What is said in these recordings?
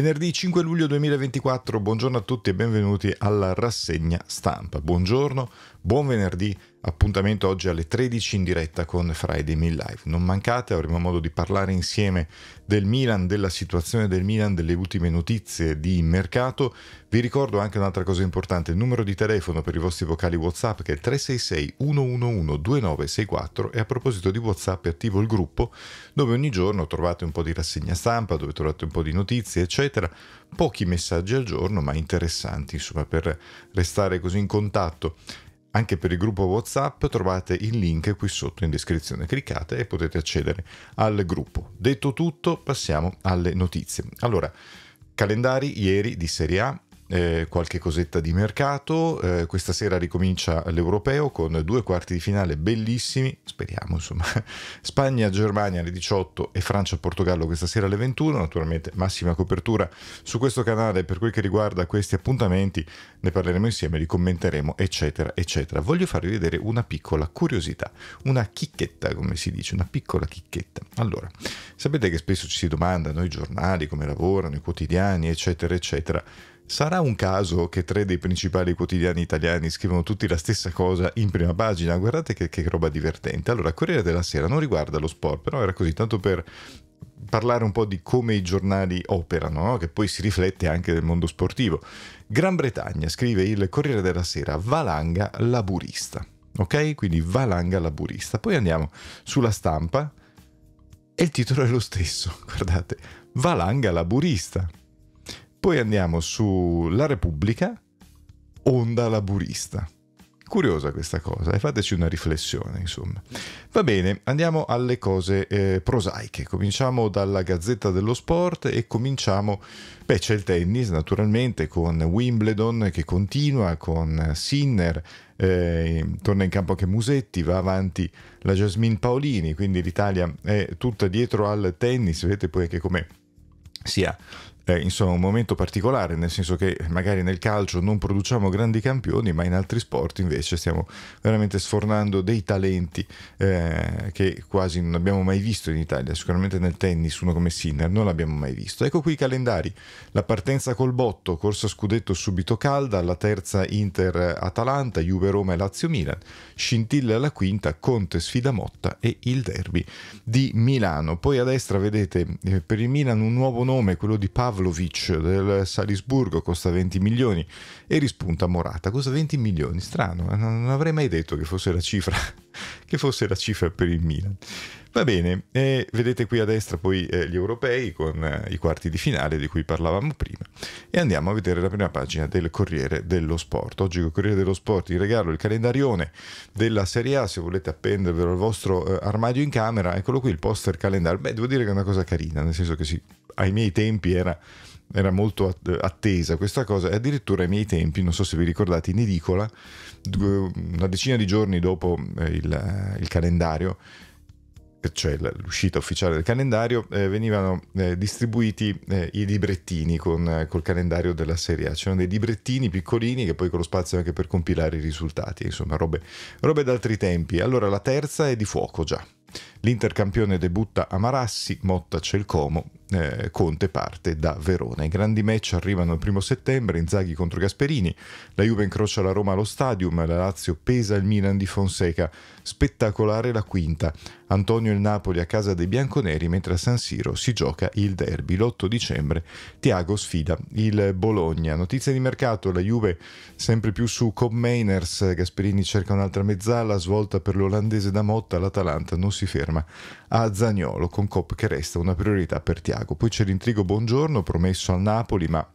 Venerdì 5 luglio 2024, buongiorno a tutti e benvenuti alla rassegna stampa. Buongiorno, buon venerdì, appuntamento oggi alle 13 in diretta con Friday Mill Live. Non mancate, avremo modo di parlare insieme del Milan, della situazione del Milan, delle ultime notizie di mercato. Vi ricordo anche un'altra cosa importante, il numero di telefono per i vostri vocali WhatsApp che è il 366 111 2964 e a proposito di WhatsApp è attivo il gruppo dove ogni giorno trovate un po' di rassegna stampa, dove trovate un po' di notizie, eccetera. Pochi messaggi al giorno, ma interessanti, insomma, per restare così in contatto. Anche per il gruppo WhatsApp trovate il link qui sotto in descrizione. Cliccate e potete accedere al gruppo. Detto tutto, passiamo alle notizie. Allora, calendari ieri di Serie A, eh, qualche cosetta di mercato. Eh, questa sera ricomincia l'Europeo con due quarti di finale bellissimi, speriamo insomma. Spagna-Germania alle 18 e Francia-Portogallo questa sera alle 21. Naturalmente massima copertura su questo canale per quel che riguarda questi appuntamenti. Ne parleremo insieme, li commenteremo, eccetera, eccetera. Voglio farvi vedere una piccola curiosità, una chicchetta, come si dice, una piccola chicchetta. Allora, sapete che spesso ci si domandano i giornali come lavorano, i quotidiani, eccetera, eccetera Sarà un caso che tre dei principali quotidiani italiani scrivono tutti la stessa cosa in prima pagina? Guardate che, che roba divertente. Allora, Corriere della Sera non riguarda lo sport, però era così, tanto per parlare un po' di come i giornali operano, no? che poi si riflette anche nel mondo sportivo. Gran Bretagna, scrive il Corriere della Sera, Valanga laburista. Ok? Quindi Valanga laburista. Poi andiamo sulla stampa e il titolo è lo stesso, guardate, Valanga laburista. Poi andiamo su La Repubblica, onda laburista. Curiosa questa cosa, e fateci una riflessione, insomma. Va bene, andiamo alle cose eh, prosaiche. Cominciamo dalla Gazzetta dello Sport e cominciamo... Beh, c'è il tennis, naturalmente, con Wimbledon che continua, con Sinner, eh, torna in campo anche Musetti, va avanti la Jasmine Paolini, quindi l'Italia è tutta dietro al tennis, vedete poi anche come sia eh, insomma un momento particolare, nel senso che magari nel calcio non produciamo grandi campioni, ma in altri sport invece stiamo veramente sfornando dei talenti eh, che quasi non abbiamo mai visto in Italia. Sicuramente nel tennis uno come Sinner non l'abbiamo mai visto. Ecco qui i calendari. La partenza col botto, corsa scudetto subito calda, la terza Inter-Atalanta, Juve-Roma e Lazio-Milan, scintilla la quinta, Conte sfida Motta e il derby di Milano. Poi a destra vedete eh, per il Milan un nuovo nome, quello di Paolo Pavlovic del Salisburgo costa 20 milioni e rispunta Morata, costa 20 milioni, strano, eh, non avrei mai detto che fosse la cifra, che fosse la cifra per il Milan. Va bene, e vedete qui a destra poi eh, gli europei con eh, i quarti di finale di cui parlavamo prima e andiamo a vedere la prima pagina del Corriere dello Sport. Oggi il Corriere dello Sport vi regalo il calendarione della Serie A, se volete appendervelo al vostro eh, armadio in camera, eccolo qui il poster calendario. Beh, devo dire che è una cosa carina, nel senso che sì, ai miei tempi era, era molto attesa questa cosa e addirittura ai miei tempi, non so se vi ricordate, in edicola, una decina di giorni dopo eh, il, il calendario, cioè l'uscita ufficiale del calendario, eh, venivano eh, distribuiti eh, i librettini con eh, col calendario della Serie A. C'erano dei librettini piccolini che poi con lo spazio anche per compilare i risultati, insomma, robe, robe d'altri tempi. Allora la terza è di fuoco già. L'Intercampione debutta a Marassi, Motta c'è il Como, eh, Conte parte da Verona. I grandi match arrivano il primo settembre, Inzaghi contro Gasperini, la Juve incrocia la Roma allo Stadium, la Lazio pesa il Milan di Fonseca, spettacolare la quinta, Antonio il Napoli a casa dei bianconeri mentre a San Siro si gioca il derby. L'8 dicembre Tiago sfida il Bologna. Notizia di mercato, la Juve sempre più su Cobb Mainers, Gasperini cerca un'altra mezzala, svolta per l'olandese da Motta, l'Atalanta non si ferma a Zagnolo con Cobb che resta una priorità per Tiago. Poi c'è l'intrigo Buongiorno promesso al Napoli ma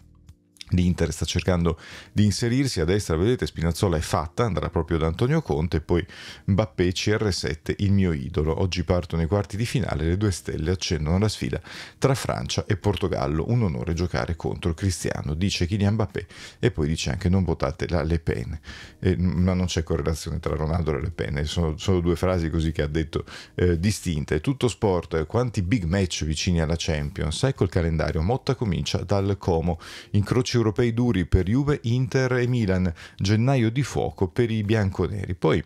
L'Inter sta cercando di inserirsi a destra, vedete Spinazzola è fatta, andrà proprio da Antonio Conte, poi Mbappé CR7, il mio idolo. Oggi partono i quarti di finale, le due stelle accendono la sfida tra Francia e Portogallo. Un onore giocare contro Cristiano, dice Kylian Mbappé e poi dice anche non votate la Le Pen. Eh, ma non c'è correlazione tra Ronaldo e Le Pen, sono, sono due frasi così che ha detto eh, distinte. Tutto sport, quanti big match vicini alla Champions, ecco il calendario, Motta comincia dal Como, incroci europei duri per Juve, Inter e Milan, gennaio di fuoco per i bianconeri. Poi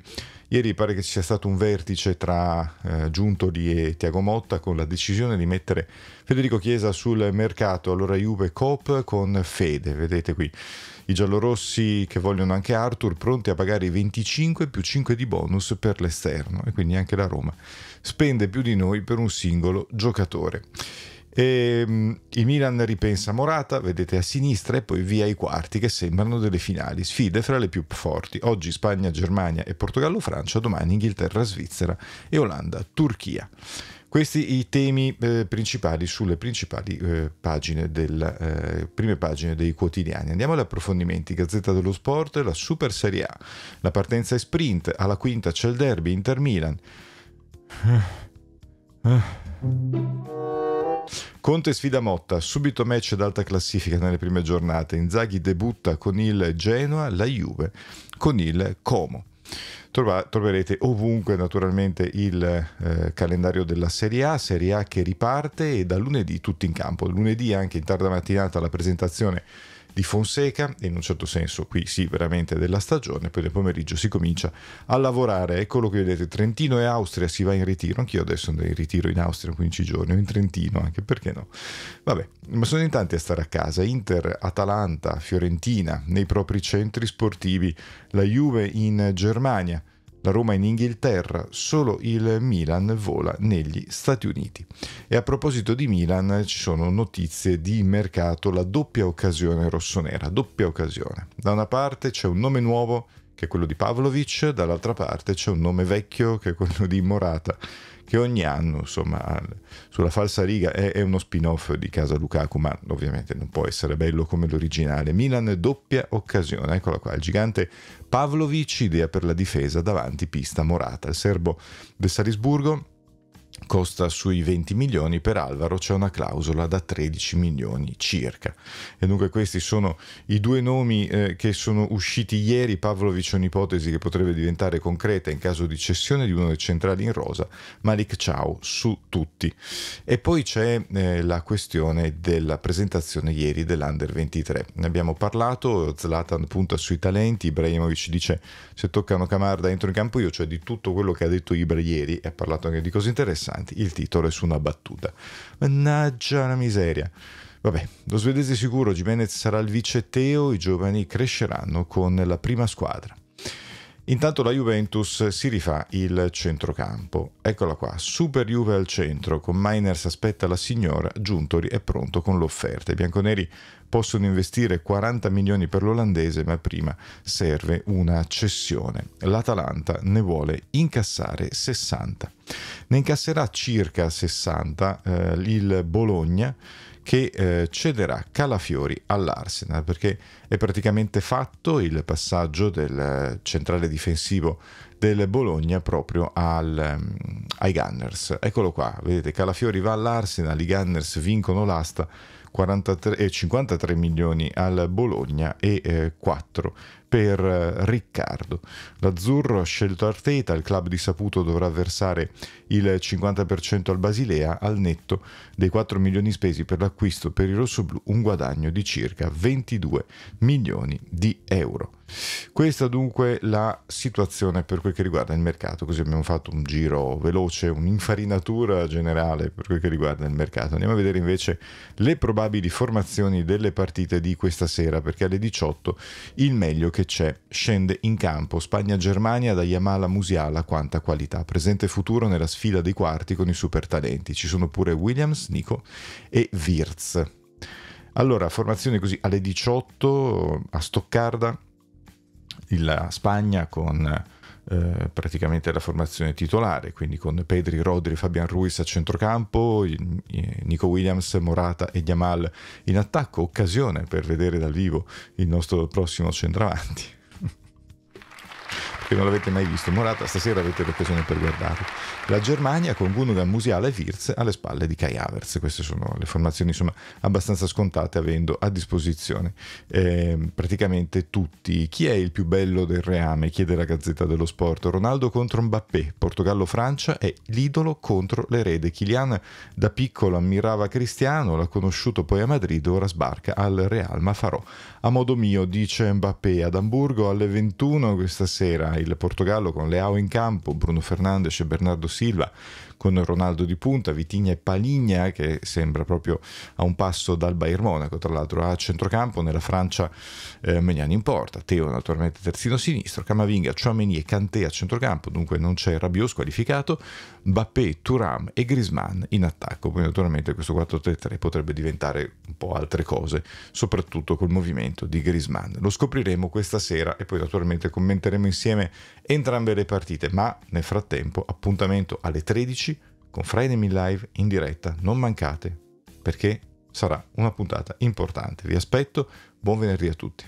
Ieri pare che ci sia stato un vertice tra eh, Giuntoli e Tiago Motta con la decisione di mettere Federico Chiesa sul mercato, allora Juve Coop con Fede, vedete qui. I giallorossi che vogliono anche Arthur pronti a pagare i 25 più 5 di bonus per l'esterno e quindi anche la Roma spende più di noi per un singolo giocatore. E, um, il Milan ripensa Morata, vedete a sinistra, e poi via i quarti che sembrano delle finali, sfide fra le più forti. Oggi Spagna, Germania e Portogallo, Francia, domani Inghilterra, Svizzera e Olanda, Turchia. Questi i temi eh, principali sulle principali eh, pagine del, eh, prime pagine dei quotidiani. Andiamo agli approfondimenti. Gazzetta dello Sport, la Super Serie A. La partenza è sprint, alla quinta c'è il derby Inter Milan. Conte sfida Motta, subito match d'alta classifica nelle prime giornate. Inzaghi debutta con il Genoa, la Juve con il Como. Trova, troverete ovunque naturalmente il eh, calendario della Serie A, Serie A che riparte e da lunedì tutti in campo. Lunedì anche in tarda mattinata la presentazione di Fonseca, in un certo senso qui sì veramente della stagione, poi nel pomeriggio si comincia a lavorare, eccolo qui vedete Trentino e Austria si va in ritiro, anch'io adesso andrei in ritiro in Austria 15 giorni, o in Trentino anche, perché no? Vabbè, ma sono in tanti a stare a casa, Inter, Atalanta, Fiorentina, nei propri centri sportivi, la Juve in Germania, la Roma in Inghilterra, solo il Milan vola negli Stati Uniti. E a proposito di Milan ci sono notizie di mercato, la doppia occasione rossonera, doppia occasione. Da una parte c'è un nome nuovo che è quello di Pavlovic, dall'altra parte c'è un nome vecchio che è quello di Morata che ogni anno, insomma, sulla falsa riga è, è, uno spin-off di Casa Lukaku, ma ovviamente non può essere bello come l'originale. Milan doppia occasione, eccola qua, il gigante Pavlovic, idea per la difesa davanti pista Morata, il serbo del Salisburgo costa sui 20 milioni, per Alvaro c'è una clausola da 13 milioni circa. E dunque questi sono i due nomi eh, che sono usciti ieri, Pavlovic è un'ipotesi che potrebbe diventare concreta in caso di cessione di uno dei centrali in rosa, Malik Ciao su tutti. E poi c'è eh, la questione della presentazione ieri dell'Under 23. Ne abbiamo parlato, Zlatan punta sui talenti, Ibrahimovic dice se toccano Camarda entro in campo io, cioè di tutto quello che ha detto Ibra ieri, e ha parlato anche di cose interessanti interessanti. Il titolo è su una battuta. Mannaggia la miseria. Vabbè, lo svedese sicuro, Jimenez sarà il vice Teo, i giovani cresceranno con la prima squadra. Intanto la Juventus si rifà il centrocampo. Eccola qua, Super Juve al centro, con Miners aspetta la signora, Giuntori è pronto con l'offerta. I bianconeri possono investire 40 milioni per l'olandese, ma prima serve una cessione. L'Atalanta ne vuole incassare 60. Ne incasserà circa 60 eh, il Bologna che eh, cederà Calafiori all'Arsenal perché è praticamente fatto il passaggio del eh, centrale difensivo del Bologna proprio al, um, ai Gunners. Eccolo qua, vedete, Calafiori va all'Arsenal, i Gunners vincono l'asta 43, 53 milioni al Bologna e eh, 4 per eh, Riccardo. L'azzurro ha scelto Arteta, il club di Saputo dovrà versare il 50% al Basilea al netto dei 4 milioni spesi per l'acquisto per i rossoblù, un guadagno di circa 22 milioni di euro. Questa dunque la situazione per quel che riguarda il mercato, così abbiamo fatto un giro veloce, un'infarinatura generale per quel che riguarda il mercato. Andiamo a vedere invece le probabili formazioni delle partite di questa sera, perché alle 18 il meglio che c'è scende in campo Spagna-Germania da Yamala Musiala, quanta qualità, presente e futuro nella sfida dei quarti con i super talenti. Ci sono pure Williams, Nico e Wirtz. Allora, formazione così alle 18 a Stoccarda la Spagna con eh, praticamente la formazione titolare, quindi con Pedri, Rodri, Fabian Ruiz a centrocampo, Nico Williams, Morata e Yamal in attacco, occasione per vedere dal vivo il nostro prossimo centravanti che non l'avete mai visto. Morata, stasera avete l'occasione per guardarlo. La Germania con Gundogan, Musiala e Wirz alle spalle di Kai Havertz. Queste sono le formazioni insomma, abbastanza scontate avendo a disposizione eh, praticamente tutti. Chi è il più bello del reame? Chiede la Gazzetta dello Sport. Ronaldo contro Mbappé, Portogallo-Francia è l'idolo contro l'erede. Kylian da piccolo ammirava Cristiano, l'ha conosciuto poi a Madrid, ora sbarca al Real, ma farò a modo mio, dice Mbappé ad Amburgo alle 21 questa sera il Portogallo con Leao in campo, Bruno Fernandes e Bernardo Silva, con Ronaldo di punta, Vitigna e Paligna che sembra proprio a un passo dal Bayern Monaco, tra l'altro a centrocampo nella Francia eh, Megnani in porta, Teo naturalmente terzino sinistro, Camavinga, Chouameni e Kanté a centrocampo, dunque non c'è Rabiot squalificato, Bappé, Turam e Grisman in attacco, poi naturalmente questo 4-3-3 potrebbe diventare un po' altre cose, soprattutto col movimento di Grisman. Lo scopriremo questa sera e poi naturalmente commenteremo insieme entrambe le partite, ma nel frattempo appuntamento alle 13 con Friday Me Live in diretta, non mancate perché sarà una puntata importante. Vi aspetto, buon venerdì a tutti.